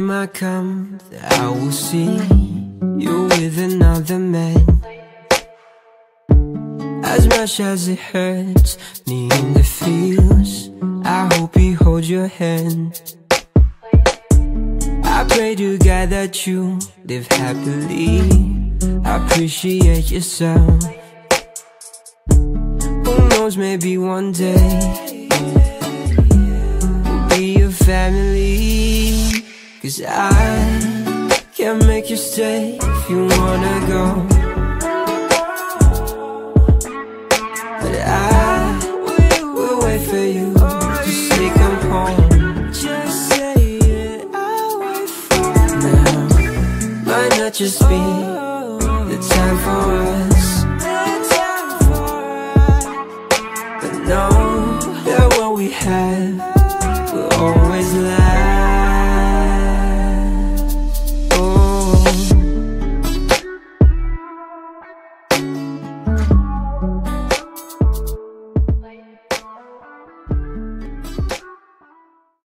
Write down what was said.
might come that I will see you with another man. As much as it hurts me in the feels I hope he holds your hand. I pray to God that you live happily. I Appreciate yourself Who knows, maybe one day We'll be a family Cause I can't make you stay if you wanna go. But I will wait for you to say come home. Just say it, I'll wait for now Might not just be the time for us. But know that what we have